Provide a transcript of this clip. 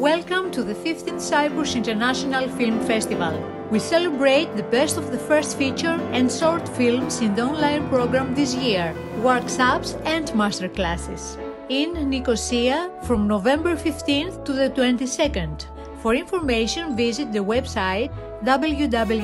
Welcome to the 15th Cyprus International Film Festival. We celebrate the best of the first feature and short films in the online program this year, workshops and masterclasses. In Nicosia from November 15th to the 22nd. For information, visit the website www.cyiff.eu.